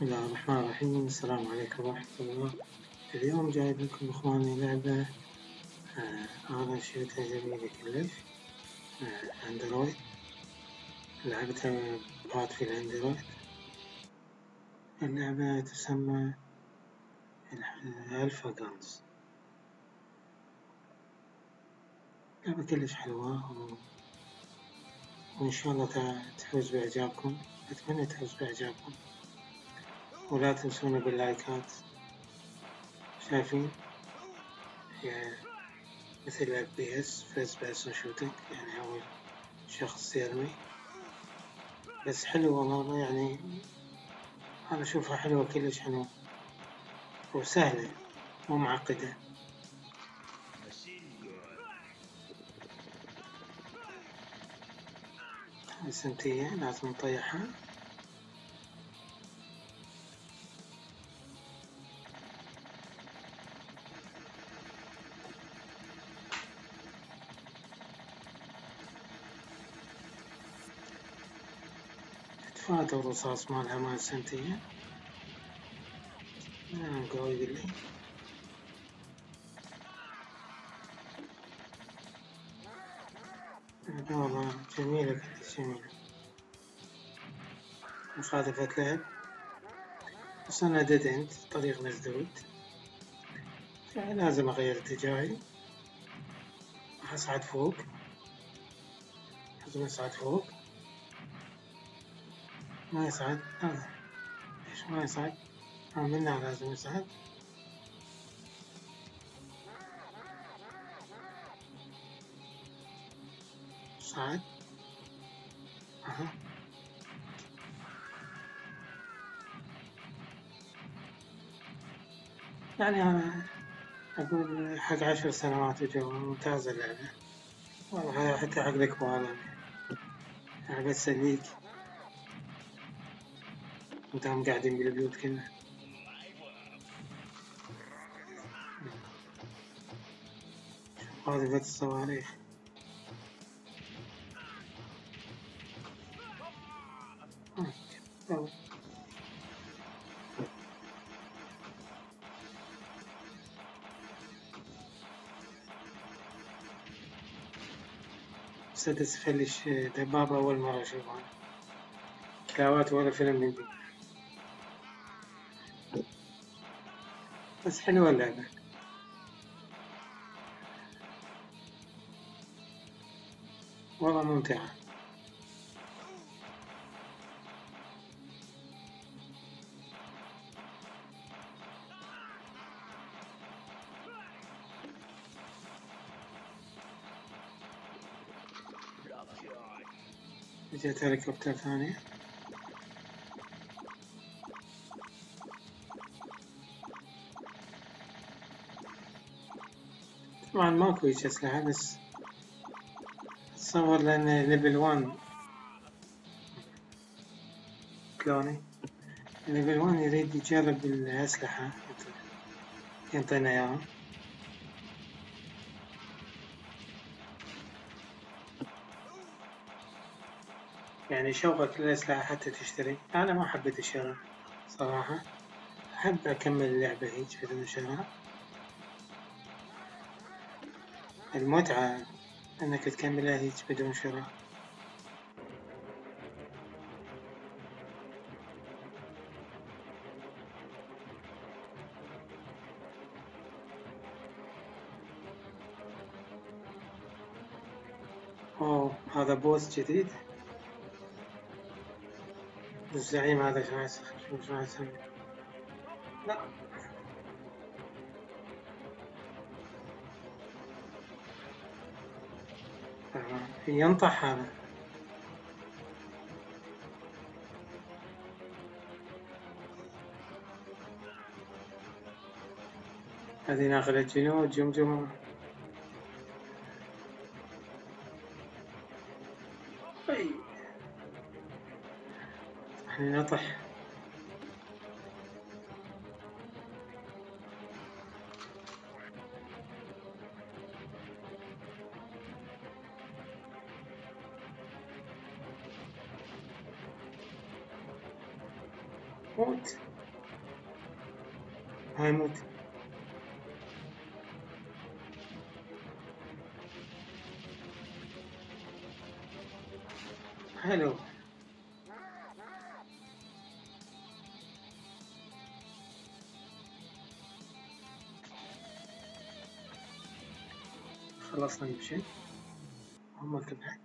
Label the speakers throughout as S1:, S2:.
S1: بسم الله الرحمن الرحيم. السلام عليكم ورحمة الله. اليوم جايب لكم إخواني لعبة آه أنا شريتها جميلة كلش. آه أندرويد. لعبتها بعد في الأندرويد. اللعبة تسمى ألفا جانز. لعبة كلش حلوة. وإن شاء الله تفوز بإعجابكم. أتمنى تفوز بإعجابكم. ولا تنسونا بال like ات شايفين مثل FPS first person shooting يعني أول شخص يرمي بس حلو والله يعني أنا أشوفها حلوة كلش حلوة وسهلة مو معقدة. السمتية لازم نطيحها تفادى الرصاص مالها مال السمتية نعم قوي باللي والله جميلة كانت جميلة. مخالفة لعب. بس أنا ديد إند طريق مسدود فلازم أغير اتجاهي. راح أصعد فوق. لازم أصعد فوق. ما يصعد ليش ما يصعد آه منها لازم يصعد صعد أها يعني أنا أقول حق عشر سنوات وجو ممتازة اللعبة والله حتى حق الكبار يعني لعبة ودام قاعدين بالبيوت كنا. هذه بيت الصواريخ. سدس فلش دبابة أول مرة أشوفها كلاوات ولا فيلم من دي بس حلوة اللعبة. والله ممتعة. جت هليكوبتر ثانية طبعا ماكو هيج أسلحة بس أتصور لأن level one. كلوني level one يريد يجرب الأسلحة ينطينا إياها يعني شوقك للأسلحة حتى تشتري أنا ما حبيت الشراء صراحة. أحب أكمل اللعبة هيج بدون شراء المتعة إنك تكملها هيج بدون شراء أوه هذا بوس جديد. الزعيم هذا شو شو شو يسوي لا. ينطح هذا. هذه ناخذ الجنود جمجمة. إحنا نطح. موت هيموت. حلو. خلصنا نمشي هم الكبحة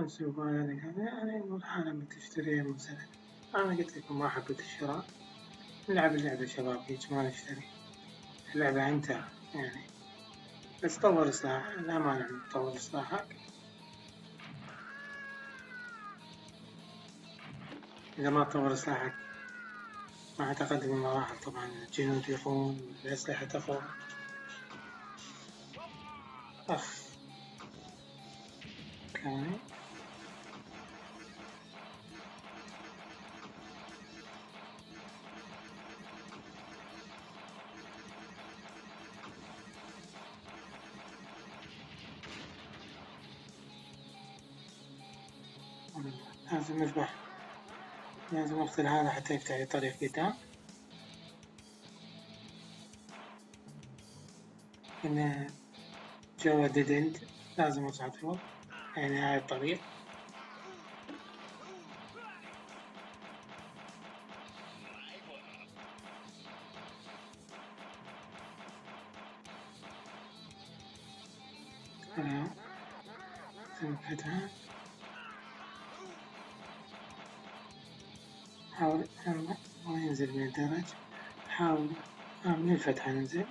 S1: نسوق يعني يعني الحالة بتشتريها مثلا أنا قلت لكم ما حبيت الشراء. نلعب اللعبة شباب هيك ما نشتري. اللعبة أنت يعني. بس طور سلاح لا مانع من تطور سلاحك إذا ما تطور سلاحك مع تقدم المراحل طبعا الجنود يقوم الأسلحة تقوم. أخ أوكي لازم نذبح لازم أقتل هذا حتى يفتح لي طريق قدام هنا جوا dead end لازم أصعد فوق يعني هاي الطريق. تمام حاول ما ينزل من الدرج. حاول من الفتحة ننزل.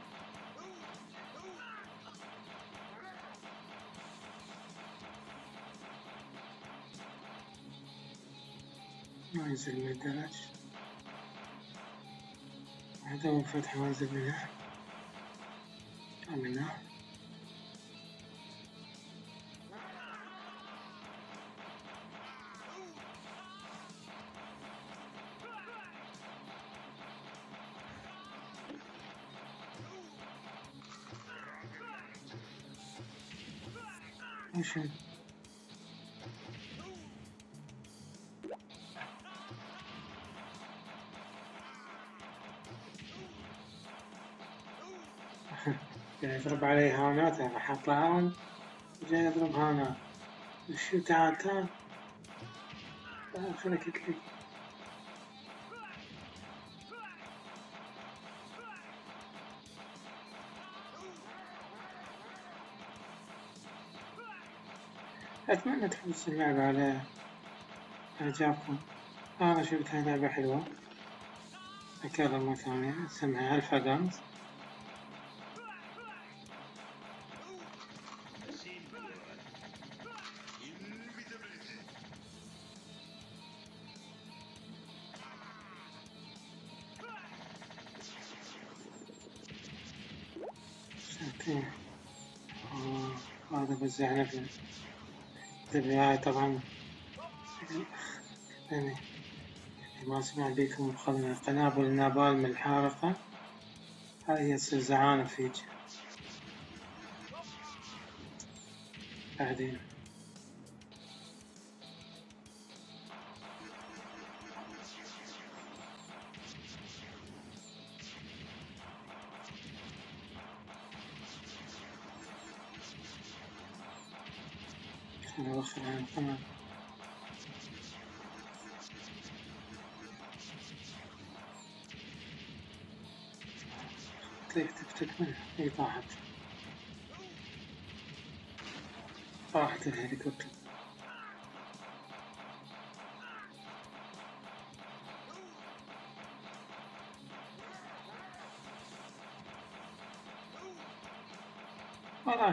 S1: ينزل من الدرج. هذا هو الفتحة ينزل منها. عشان جاي يضرب علي هاونات أنا حاط هاون جاي يضرب هاونات شو تعال تعال. تعال خليك أتمنى تحس اللعبة على إعجابكم. أنا شفتها لعبة حلوة؟ أكرر مرة ثانية. اسمها ألفا جانز آه، هذا بالزعنفة الرعاية طبعا. يعني ما سمع بيكم قنابل النابالم الحارقة. هاي هي الزعانف فيك. بعدين. أوخر عن القمر تليك تفتك منها. هي طاحت. طاحت الهليكوبتر.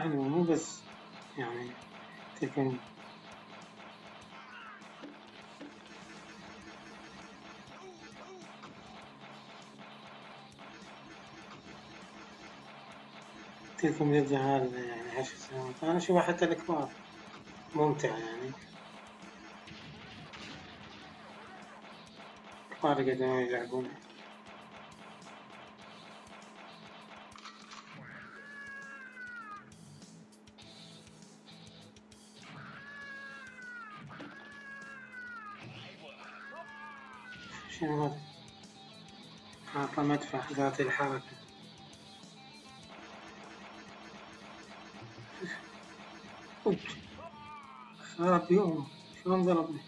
S1: حلوة مو بس يعني تكون. تلكم يرجع هذا يعني عشر سنوات. أنا أشوفها حتى الكبار. ممتع يعني. كبار يقدرون يلعبون. شنو هذا؟ حاطة مدفع ذات الحركة. أوج خرب يوم. شلون ضربني؟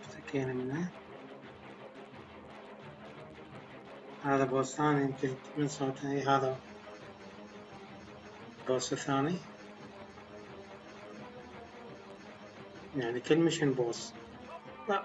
S1: اشتكينا منه. هذا بوس ثاني يمكن من صوته. اي هذا بوس ثاني. يعني كل مشن بوس. لا.